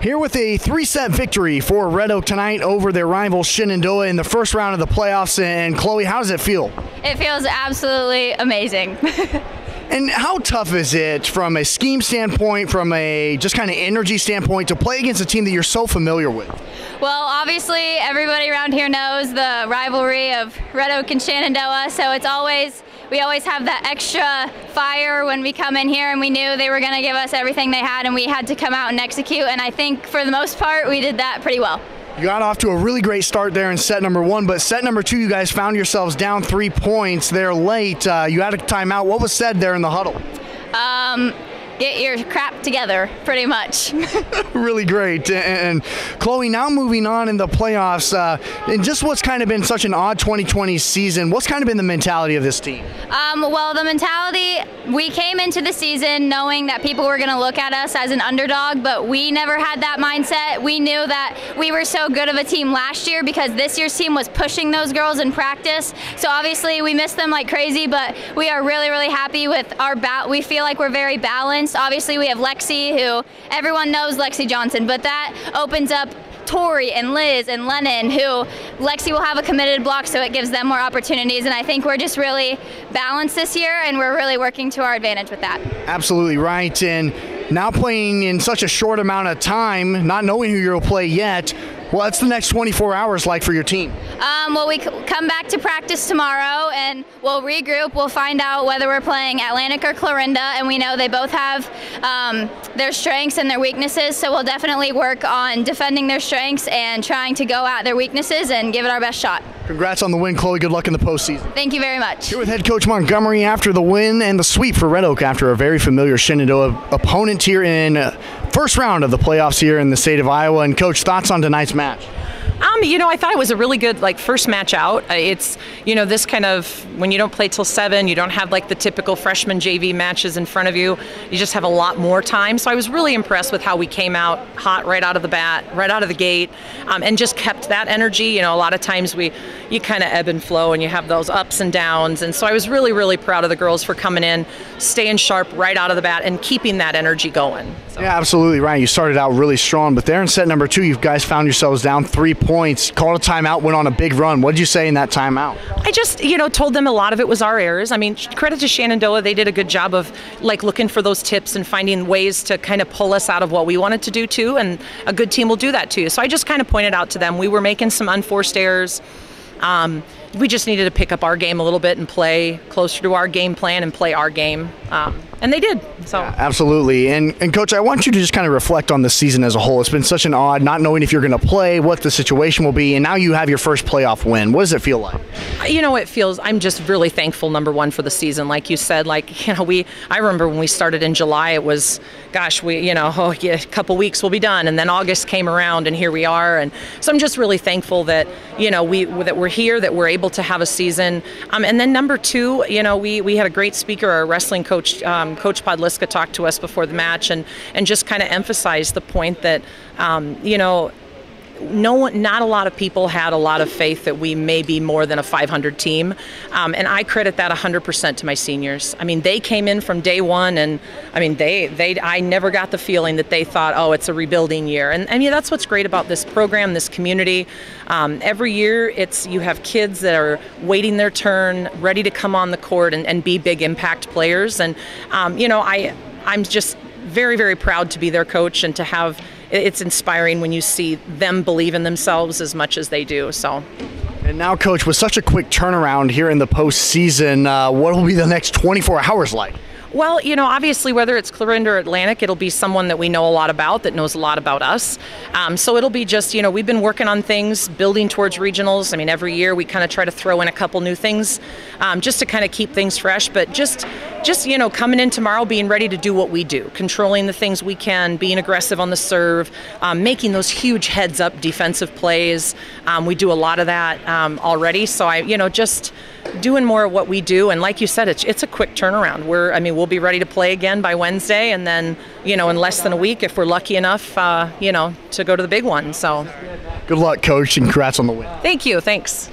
Here with a three-set victory for Red Oak tonight over their rival Shenandoah in the first round of the playoffs. And Chloe, how does it feel? It feels absolutely amazing. And how tough is it from a scheme standpoint, from a just kind of energy standpoint, to play against a team that you're so familiar with? well, obviously, everybody around here knows the rivalry of Red Oak and Shenandoah, so it's always we always have that extra fire when we come in here, and we knew they were going to give us everything they had, and we had to come out and execute. And I think for the most part, we did that pretty well. You got off to a really great start there in set number one, but set number two, you guys found yourselves down three points there late. Uh, you had a timeout. What was said there in the huddle? Um, get your crap together, pretty much. really great. And, and, Chloe, now moving on in the playoffs, uh, and just what's kind of been such an odd 2020 season, what's kind of been the mentality of this team? Um, well, the mentality, we came into the season knowing that people were going to look at us as an underdog, but we never had that mindset. We knew that we were so good of a team last year because this year's team was pushing those girls in practice. So obviously we missed them like crazy, but we are really, really happy with our bat. We feel like we're very balanced Obviously, we have Lexi, who everyone knows Lexi Johnson, but that opens up Tori and Liz and Lennon, who Lexi will have a committed block, so it gives them more opportunities. And I think we're just really balanced this year, and we're really working to our advantage with that. Absolutely right. And now playing in such a short amount of time, not knowing who you'll play yet, What's the next 24 hours like for your team? Um, well, we come back to practice tomorrow and we'll regroup. We'll find out whether we're playing Atlantic or Clarinda, and we know they both have um, their strengths and their weaknesses, so we'll definitely work on defending their strengths and trying to go at their weaknesses and give it our best shot. Congrats on the win, Chloe. Good luck in the postseason. Thank you very much. Here with head coach Montgomery after the win and the sweep for Red Oak after a very familiar Shenandoah opponent here in first round of the playoffs here in the state of Iowa. And coach, thoughts on tonight's match? Um, you know, I thought it was a really good like first match out. Uh, it's you know this kind of when you don't play till seven, you don't have like the typical freshman JV matches in front of you. You just have a lot more time. So I was really impressed with how we came out hot right out of the bat, right out of the gate, um, and just kept that energy. You know, a lot of times we you kind of ebb and flow, and you have those ups and downs. And so I was really really proud of the girls for coming in, staying sharp right out of the bat, and keeping that energy going. So. Yeah, absolutely Ryan. You started out really strong, but there in set number two, you guys found yourselves down three points, called a timeout, went on a big run. What did you say in that timeout? I just, you know, told them a lot of it was our errors. I mean, credit to Shenandoah, they did a good job of like looking for those tips and finding ways to kind of pull us out of what we wanted to do too, and a good team will do that too. So I just kind of pointed out to them we were making some unforced errors. Um, we just needed to pick up our game a little bit and play closer to our game plan and play our game. Um, and they did. So yeah, absolutely. And and coach, I want you to just kind of reflect on the season as a whole. It's been such an odd, not knowing if you're going to play, what the situation will be, and now you have your first playoff win. What does it feel like? You know, it feels. I'm just really thankful. Number one for the season, like you said. Like you know, we. I remember when we started in July. It was, gosh, we. You know, oh yeah, a couple weeks we'll be done, and then August came around, and here we are. And so I'm just really thankful that you know we that we're here, that we're able to have a season. Um, and then number two, you know, we we had a great speaker, our wrestling coach, um, Coach Podliska talked to us before the match and, and just kind of emphasized the point that, um, you know, no one, not a lot of people had a lot of faith that we may be more than a 500 team, um, and I credit that 100% to my seniors. I mean, they came in from day one, and I mean, they, they, I never got the feeling that they thought, oh, it's a rebuilding year, and I mean, that's what's great about this program, this community. Um, every year, it's you have kids that are waiting their turn, ready to come on the court and, and be big impact players, and um, you know, I, I'm just very, very proud to be their coach and to have it's inspiring when you see them believe in themselves as much as they do. So. And now, coach, with such a quick turnaround here in the postseason, uh, what will be the next 24 hours like? Well, you know, obviously, whether it's Clarinda or Atlantic, it'll be someone that we know a lot about, that knows a lot about us. Um, so it'll be just, you know, we've been working on things, building towards regionals. I mean, every year we kind of try to throw in a couple new things um, just to kind of keep things fresh. But just, just you know, coming in tomorrow, being ready to do what we do, controlling the things we can, being aggressive on the serve, um, making those huge heads-up defensive plays. Um, we do a lot of that um, already. So I, you know, just doing more of what we do. And like you said, it's it's a quick turnaround. We're I mean we'll be ready to play again by Wednesday, and then you know in less than a week if we're lucky enough, uh, you know, to go to the big one. So. Good luck, coach, and congrats on the win. Thank you. Thanks.